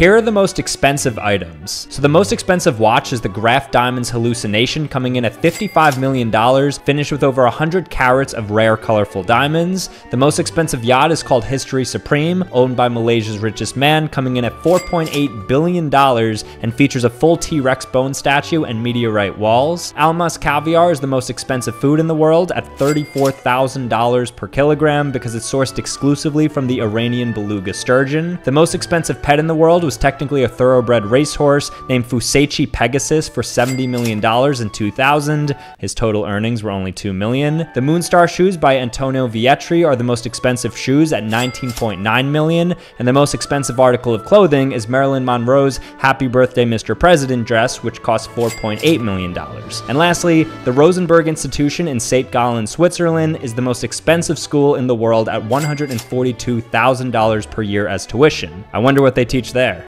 Here are the most expensive items. So the most expensive watch is the Graf Diamonds Hallucination coming in at $55 million, finished with over 100 carats of rare colorful diamonds. The most expensive yacht is called History Supreme, owned by Malaysia's richest man, coming in at $4.8 billion and features a full T-Rex bone statue and meteorite walls. Almas caviar is the most expensive food in the world at $34,000 per kilogram because it's sourced exclusively from the Iranian beluga sturgeon. The most expensive pet in the world was technically a thoroughbred racehorse named Fusaichi Pegasus for $70 million in 2000. His total earnings were only 2 million. The Moonstar shoes by Antonio Vietri are the most expensive shoes at 19.9 million, and the most expensive article of clothing is Marilyn Monroe's Happy Birthday Mr. President dress, which cost $4.8 million. And lastly, the Rosenberg Institution in St. Gallen, Switzerland is the most expensive school in the world at $142,000 per year as tuition. I wonder what they teach there.